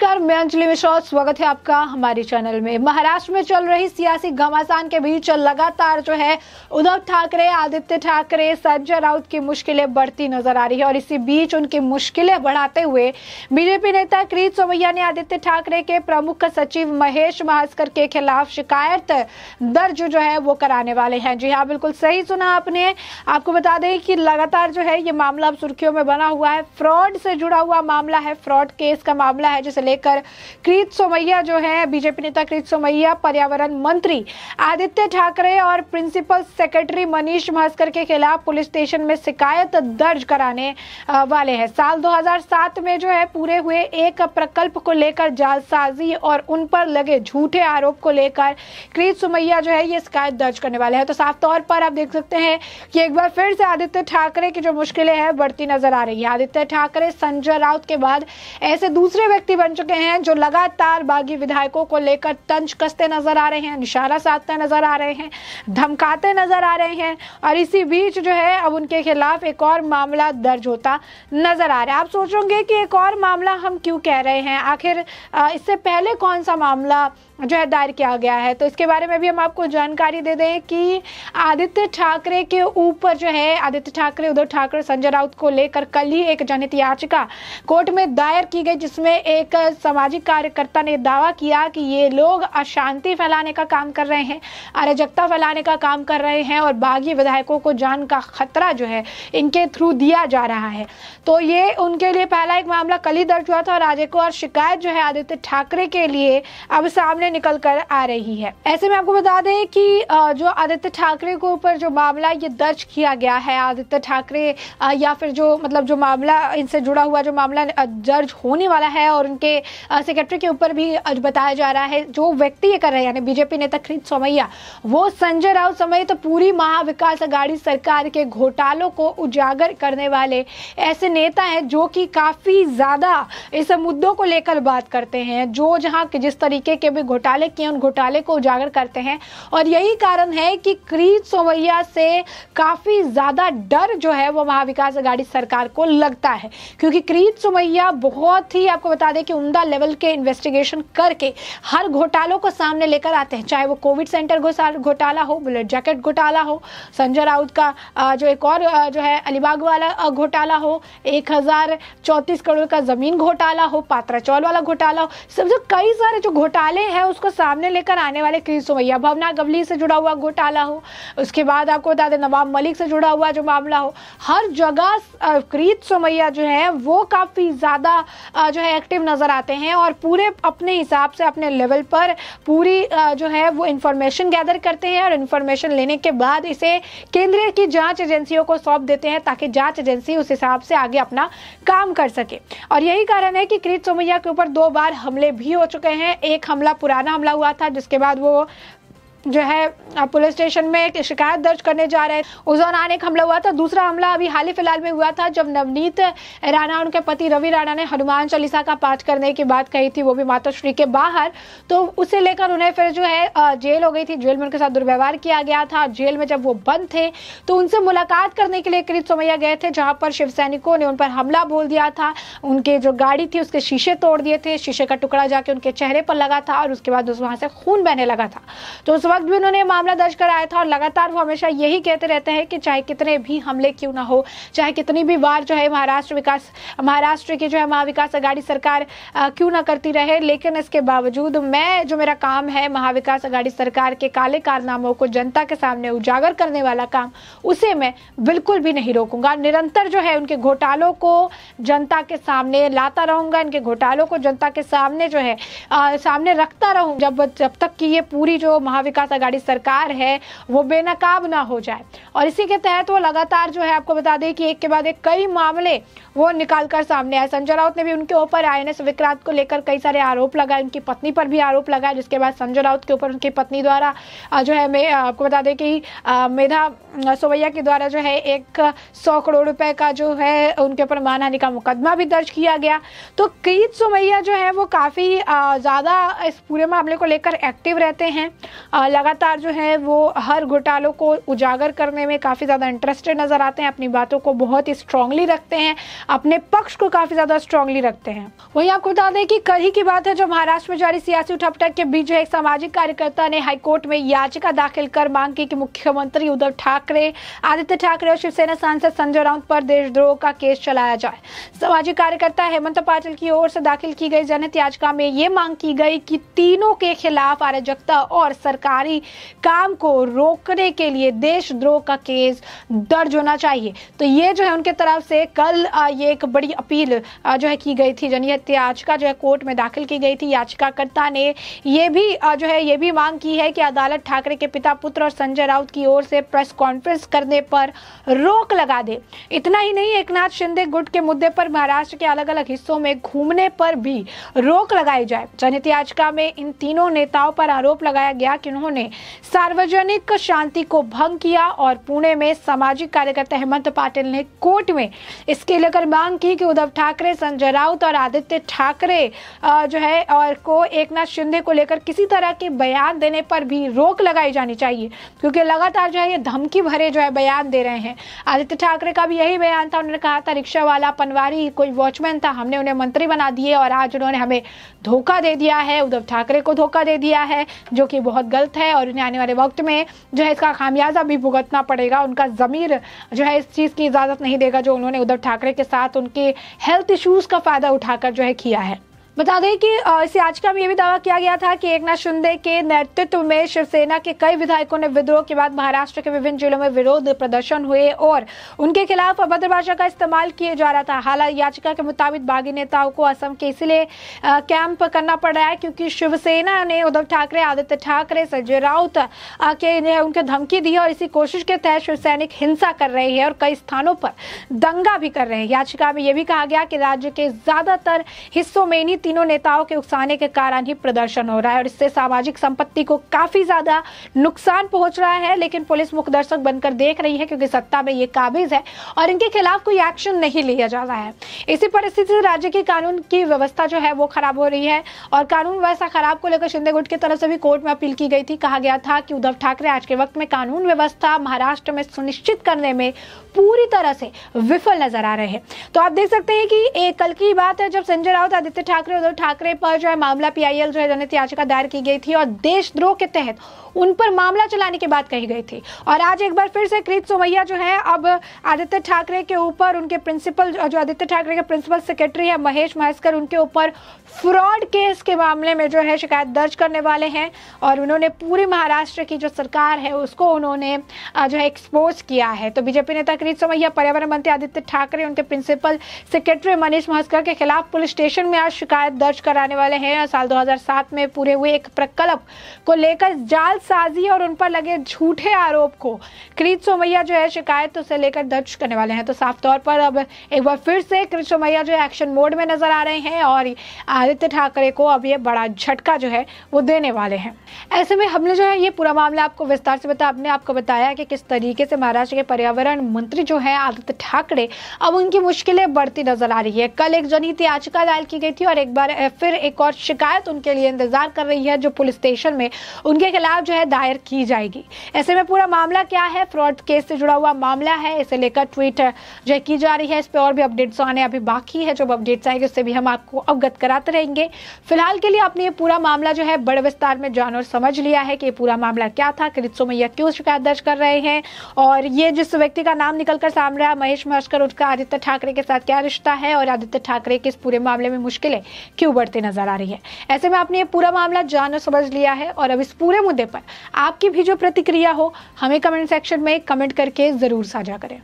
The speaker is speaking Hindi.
नमस्कार, मैं अंजलि मिश्रा स्वागत है आपका हमारे चैनल में। महाराष्ट्र में चल रही सियासी घमासान के बीच लगातार जो है, उद्धव ठाकरे, आदित्य ठाकरे, संजय राउत की मुश्किलें बढ़ती नज़र आ रही है और इसी बीच उनकी मुश्किलें बढ़ाते हुए बीजेपी नेता क्रीत सोमैया ने आदित्य ठाकरे के प्रमुख सचिव महेश महास्कर के खिलाफ शिकायत दर्ज जो है, वो कराने वाले हैं। जी हाँ बिल्कुल सही सुना आपने। आपको बता दें कि लगातार जो है, ये मामला अब सुर्खियों में बना हुआ है। फ्रॉड से जुड़ा हुआ मामला है। फ्रॉड केस का मामला है, जिसे लेकर कृत सोमैया जो है, बीजेपी नेता कृत सोमैया, पर्यावरण मंत्री आदित्य ठाकरे और प्रिंसिपल सेक्रेटरी मनीष भास्कर के खिलाफ पुलिस स्टेशन में शिकायत दर्ज कराने वाले हैं। साल 2007 में जो है, पूरे हुए एक प्रकल्प को लेकर जालसाजी और उन पर लगे झूठे आरोप को लेकर कृत सोमैया जो है, ये शिकायत दर्ज करने वाले हैं। तो साफ़ तौर पर आप देख सकते हैं कि एक बार फिर से आदित्य ठाकरे की जो मुश्किलें हैं, बढ़ती नज़र आ रही है। आदित्य ठाकरे, संजय राउत के बाद ऐसे दूसरे व्यक्ति बन चुके हैं, जो लगातार बागी विधायकों को लेकर तंज कसते नज़र आ रहे हैं निशाना साधते नज़र आ रहे हैं, धमकाते नज़र आ रहे हैं और इसी बीच जो है, अब उनके खिलाफ एक और मामला दर्ज होता नज़र आ रहा है। आप सोचोगे कि एक और मामला हम क्यों कह रहे हैं? आखिर इससे पहले कौन सा मामला जो है दायर किया गया है? तो इसके बारे में भी हम आपको जानकारी दे दें कि आदित्य ठाकरे के ऊपर जो है, आदित्य ठाकरे, उद्धव ठाकरे संजय राउत को लेकर कल ही एक जनहित याचिका कोर्ट में दायर की गई, जिसमें एक सामाजिक कार्यकर्ता ने दावा किया कि ये लोग अशांति फैलाने का काम कर रहे हैं, अराजकता फैलाने का काम कर रहे हैं और बागी विधायकों को जान का खतरा जो है इनके थ्रू दिया जा रहा है। तो ये उनके लिए पहला एक मामला कल ही दर्ज हुआ था और आज एक और शिकायत जो है आदित्य ठाकरे के लिए अब सामने निकल कर आ रही है। ऐसे में आपको बता दें कि जो आदित्य ठाकरे के ऊपर जो मामला ये दर्ज किया गया है, आदित्य ठाकरे या फिर जो मतलब जो मामला इनसे जुड़ा हुआ जो मामला दर्ज होने वाला है और उनके सेक्रेटरी के ऊपर भी बताया जा रहा है, जो व्यक्ति ये कर रहे हैं, यानी बीजेपी नेता खरीद सोमैया, वो संजय राउत समेत तो पूरी महाविकास अघाड़ी सरकार के घोटालों को उजागर करने वाले ऐसे नेता हैं जो कि काफ़ी ज़्यादा इस मुद्दों को लेकर बात करते हैं, जो जहाँ जिस तरीके के भी घोटाले किए उन घोटाले को उजागर करते हैं। और यही कारण है कि क्रीज सोमैया से काफ़ी ज़्यादा डर जो है, वो महाविकास अघाड़ी सरकार को लगता है, क्योंकि क्रीत सोमैया बहुत ही, आपको बता दें कि उमदा लेवल के इन्वेस्टिगेशन करके हर घोटालों को सामने लेकर आते हैं। चाहे वो कोविड सेंटर घोटाला हो, बुलेट जैकेट घोटाला हो, संजय राउत का जो एक और जो है अलीबाग वाला घोटाला हो, एक करोड़ का ज़मीन घोटाला हो, पात्रा चौल वाला घोटाला हो, सब जो कई सारे जो घोटाले हैं, उसको सामने लेकर आने वाले क्रीज सोमैया भवना गवली से जुड़ा हुआ घोटाला हो, उसके बाद आपको बता दें, नवाब मलिक से जुड़ा हुआ जो मामला हो, हर जगह क्रीज सोमैया जो है, वो काफ़ी ज़्यादा जो है एक्टिव नज़र आते हैं और पूरे अपने हिसाब से, अपने लेवल पर पूरी जो है वो इंफॉर्मेशन गैदर करते हैं और इन्फॉर्मेशन लेने के बाद इसे केंद्र की जाँच एजेंसियों को सौंप देते हैं ताकि जाँच एजेंसी उस हिसाब से आगे अपना काम कर सके। और यही कारण है कि क्रीत सोमैया के ऊपर दो बार हमले भी हो चुके हैं। एक हमला, पुराना हमला हुआ था, जिसके बाद वो जो है पुलिस स्टेशन में एक शिकायत दर्ज करने जा रहे हैं। उस दौरान एक हमला हुआ था। दूसरा हमला अभी हाल ही फ़िलहाल में हुआ था, जब नवनीत राणा उनके पति रवि राणा ने हनुमान चालीसा का पाठ करने की बात कही थी, वो भी माता श्री के बाहर। तो उसे लेकर उन्हें फिर जो है जेल हो गई थी। जेल में उनके साथ दुर्व्यवहार किया गया था। जेल में जब वो बंद थे तो उनसे मुलाकात करने के लिए करीब सोमैया गए थे, जहाँ पर शिव सैनिकों ने उन पर हमला बोल दिया था। उनके जो गाड़ी थी, उसके शीशे तोड़ दिए थे। शीशे का टुकड़ा जाके उनके चेहरे पर लगा था और उसके बाद उस वहाँ से खून बहने लगा था। तो उस वक्त भी उन्होंने मामला दर्ज कराया था और लगातार वो हमेशा यही कहते रहते हैं कि चाहे कितने भी हमले क्यों ना हो चाहे कितनी भी बार जो है महाराष्ट्र विकास महाराष्ट्र की जो है महाविकास अघाड़ी सरकार क्यों ना करती रहे लेकिन इसके बावजूद मैं जो मेरा काम है महाविकास अघाड़ी सरकार के काले कारनामों को जनता के सामने उजागर करने वाला काम उसे मैं बिल्कुल भी नहीं रोकूँगा। निरंतर जो है उनके घोटालों को जनता के सामने लाता रहूँगा इनके घोटालों को जनता के सामने जो है आ, सामने रखता रहूँ जब जब तक कि ये पूरी जो महाविकास अघाड़ी सरकार है, वो बेनकाब ना हो जाए। और इसी के तहत वो लगातार जो है, आपको बता दें कि एक के बाद एक कई मामले वो निकाल कर सामने आए। संजय राउत ने भी उनके ऊपर आई एन विक्रांत को लेकर कई सारे आरोप लगाए, उनकी पत्नी पर भी आरोप लगाए, जिसके बाद संजय राउत के ऊपर उनकी पत्नी द्वारा जो है, मैं, आपको बता दें कि मेधा सोवैया के द्वारा जो है, एक सौ करोड़ रुपए का जो है, उनके ऊपर मानहानि का मुकदमा भी दर्ज किया गया। तो कीत सोमैया जो है, वो काफ़ी ज़्यादा इस पूरे मामले को लेकर एक्टिव रहते हैं। लगातार जो है वो हर घोटालों को उजागर करने में काफ़ी ज़्यादा इंटरेस्टेड नज़र आते हैं, अपनी बातों को बहुत ही स्ट्रांगली रखते हैं, अपने पक्ष को काफ़ी ज़्यादा स्ट्रांगली रखते हैं। वहीं आपको बता दें कि कल ही की बात है, जो महाराष्ट्र में जारी सियासी उठापटक के बीच एक सामाजिक कार्यकर्ता ने हाईकोर्ट में याचिका दाखिल कर मांग की कि मुख्यमंत्री उद्धव ठाकरे, आदित्य ठाकरे और शिवसेना सांसद संजय राउत पर देशद्रोह का केस चलाया जाए। सामाजिक कार्यकर्ता हेमंत पाटिल की ओर से दाखिल की गई जनहित याचिका में ये मांग की गई कि तीनों के खिलाफ अराजकता और सरकारी काम को रोकने के लिए देशद्रोह का केस दर्ज होना चाहिए। तो ये जो है उनके तरफ़ से कल ये एक बड़ी अपील जो है की गई थी जनहित याचिका जो है कोर्ट में दाखिल की गई थी। याचिकाकर्ता ने ये भी जो है ये भी मांग की है कि अदालत ठाकरे के पिता पुत्र और संजय राउत की ओर से प्रेस कॉन्फ्रेंस करने पर रोक लगा दे। इतना ही नहीं एक शिंदे गुट के मुद्दे पर महाराष्ट्र के अलग अलग हिस्सों में घूमने पर भी रोक लगाई जाए। जनहित याचिका में इन तीनों नेताओं पर आरोप लगाया गया कि उन्होंने सार्वजनिक शांति को भंग किया और पुणे में सामाजिक कार्यकर्ता हेमंत पाटिल ने कोर्ट में इसके लेकर मांग की कि उद्धव ठाकरे, संजय राउत और आदित्य ठाकरे जो है, और को एक शिंदे को लेकर किसी तरह के बयान देने पर भी रोक लगाई जानी चाहिए, क्योंकि लगातार जो है ये धमकी भरे जो है बयान दे रहे हैं। आदित्य ठाकरे का भी यही बयान था, उन्होंने कहा था, रिक्शा वाला पनवारी, कोई वॉचमैन था, हमने उन्हें मंत्री बना दिए और आज उन्होंने हमें धोखा दे दिया है, उद्धव ठाकरे को धोखा दे दिया है, जो कि बहुत गलत है। और उन्हें आने वाले वक्त में जो है इसका खामियाजा भी भुगतना पड़ेगा। उनका ज़मीर जो है इस चीज़ की इजाज़त नहीं देगा जो उन्होंने उद्धव ठाकरे के साथ उनके हेल्थ इशूज़ का फ़ायदा उठाकर जो है किया है। बता दें कि इस याचिका में यह भी दावा किया गया था कि एकनाथ शिंदे के नेतृत्व में शिवसेना के कई विधायकों ने विद्रोह के बाद महाराष्ट्र के विभिन्न जिलों में विरोध प्रदर्शन हुए और उनके खिलाफ अभद्र भाषा का इस्तेमाल किया जा रहा था। हालाँकि याचिका के मुताबिक बागी नेताओं को असम के इसलिए कैंप करना पड़ रहा है क्योंकि शिवसेना ने उद्धव ठाकरे, आदित्य ठाकरे, संजय राउत के उनके धमकी दी और इसी कोशिश के तहत शिवसैनिक हिंसा कर रहे हैं और कई स्थानों पर दंगा भी कर रहे हैं। याचिका में यह भी कहा गया कि राज्य के ज़्यादातर हिस्सों में इन्हीं तीनों नेताओं के उकसाने के कारण ही प्रदर्शन हो रहा है और इससे सामाजिक संपत्ति को काफ़ी ज़्यादा नुकसान पहुँच रहा है, लेकिन पुलिस मुख्य दर्शक बनकर देख रही है क्योंकि सत्ता में ये काबिज है और इनके खिलाफ कोई एक्शन नहीं लिया जा रहा है। इसी परिस्थिति से राज्य की कानून की व्यवस्था जो है वो खराब हो रही है और कानून व्यवस्था खराब को लेकर शिंदे गुट की तरफ़ से भी कोर्ट में अपील की गई थी। कहा गया था कि उद्धव ठाकरे आज के वक्त में कानून व्यवस्था महाराष्ट्र में सुनिश्चित करने में पूरी तरह से विफल नज़र आ रहे हैं। तो आप देख सकते हैं कि एक कल की बात है जब संजय राउत, आदित्य ठाकरे उद्धव ठाकरे पर जो है मामला पीआईएल जो है जनहित याचिका दायर की गई थी और देशद्रोह के तहत उन पर मामला चलाने की बात कही गई थी। और आज एक बार फिर से कृत सोमैया जो है, अब आदित्य ठाकरे के ऊपर उनके प्रिंसिपल जो आदित्य ठाकरे के प्रिंसिपल सेक्रेटरी है, महेश महेश्कर उनके ऊपर फ्रॉड केस के मामले में जो है शिकायत दर्ज करने वाले हैं और उन्होंने पूरे महाराष्ट्र की जो सरकार है, उसको उन्होंने जो है एक्सपोज किया है। तो बीजेपी नेता कृत सोमैया, पर्यावरण मंत्री आदित्य ठाकरे, उनके प्रिंसिपल सेक्रेटरी मनीष महेश्कर के खिलाफ पुलिस स्टेशन में आज शिकायत दर्ज कराने वाले हैं। साल 2007 में पूरे हुए एक प्रकल्प को लेकर जाल साजी और उन पर लगे झूठे आरोप को। कृत सोमैया जो है, शिकायत उसे लेकर दर्ज करने वाले हैं। तो साफ़ तौर पर अब एक बार फिर से कृत सोमैया जो एक्शन मोड में नज़र आ रहे हैं और आदित्य ठाकरे को अब ये बड़ा झटका जो है, वो देने वाले हैं। ऐसे में हमने जो है, ये पूरा मामला आपको विस्तार से बता अपने आपको बताया कि किस तरीके से महाराष्ट्र के पर्यावरण मंत्री जो है, आदित्य ठाकरे, अब उनकी मुश्किलें बढ़ती नज़र आ रही है। कल एक जनहित याचिका दायर की गई थी और एक बार फिर एक और शिकायत उनके लिए इंतज़ार कर रही है जो पुलिस स्टेशन में उनके खिलाफ जो है दायर की जाएगी। ऐसे में पूरा मामला क्या है? फ्रॉड केस से जुड़ा हुआ मामला है। इसे लेकर ट्वीट जो की जा रही है। इस पर और भी अपडेट्स आने अभी बाकी है। जब अपडेट्स आएँगे, उससे भी हम आपको अवगत कराते रहेंगे। फ़िलहाल के लिए आपने ये पूरा मामला जो है बड़े विस्तार में जान और समझ लिया है कि ये पूरा मामला क्या था। कृत सोमैया क्यों शिकायत दर्ज कर रहे हैं। और ये जिस व्यक्ति का नाम निकलकर सामने आया, महेश मस्कर उसका आदित्य ठाकरे के साथ क्या रिश्ता है? और आदित्य ठाकरे के इस पूरे मामले में मुश्किलें क्यों बढ़ती नज़र आ रही है। ऐसे में आपने ये पूरा मामला जान और समझ लिया है और अब इस पूरे मुद्दे पर आपकी भी जो प्रतिक्रिया हो, हमें कमेंट सेक्शन में कमेंट करके ज़रूर साझा करें।